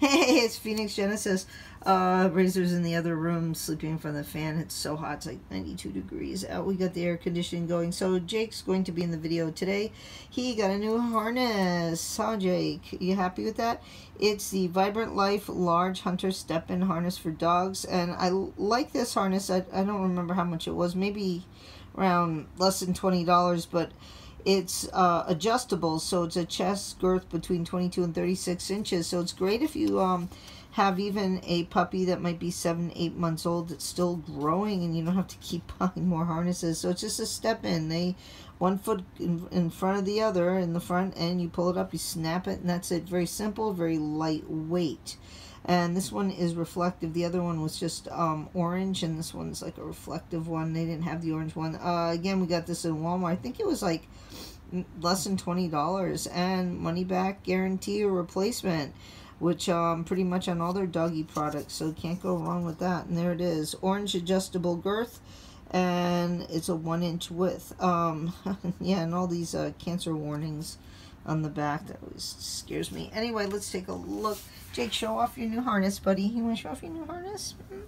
Hey, it's Phoenix Genesis. Uh, Razor's in the other room sleeping in front of the fan. It's so hot. It's like 92 degrees out. We got the air conditioning going. So Jake's going to be in the video today. He got a new harness. Huh, Jake? You happy with that? It's the Vibrant Life Large Hunter Step-In Harness for dogs. And I like this harness. I, I don't remember how much it was. Maybe around less than $20, but it's uh, adjustable, so it's a chest girth between 22 and 36 inches. So it's great if you um, have even a puppy that might be seven, eight months old that's still growing, and you don't have to keep buying more harnesses. So it's just a step in. They one foot in, in front of the other in the front, and you pull it up, you snap it, and that's it. Very simple, very lightweight and this one is reflective the other one was just um, orange and this one's like a reflective one they didn't have the orange one. Uh, again we got this in Walmart I think it was like less than $20 and money back guarantee or replacement which um, pretty much on all their doggy products so can't go wrong with that and there it is orange adjustable girth and it's a one inch width um, yeah and all these uh, cancer warnings on the back. That always scares me. Anyway, let's take a look. Jake, show off your new harness, buddy. You want to show off your new harness? Mm -hmm.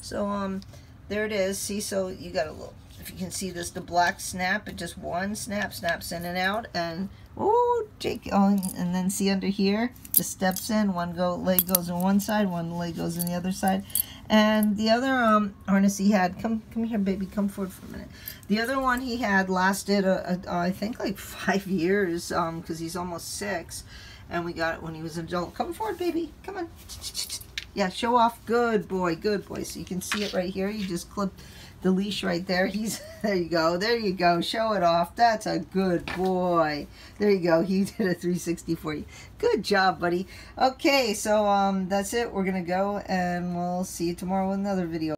So, um, there it is. See, so you got a little, if you can see this, the black snap, it just one snap, snaps in and out, and, oh, Jake, oh, and then see under here, just steps in, one go leg goes on one side, one leg goes on the other side, and the other um, harness he had, come come here, baby, come forward for a minute. The other one he had lasted, a, a, I think, like five years, um, because um, he's almost six. And we got it when he was an adult. Come forward, baby. Come on. Yeah, show off. Good boy, good boy. So you can see it right here. You just clip the leash right there. He's there you go. There you go. Show it off. That's a good boy. There you go. He did a 360 for you. Good job, buddy. Okay, so um that's it. We're gonna go and we'll see you tomorrow with another video.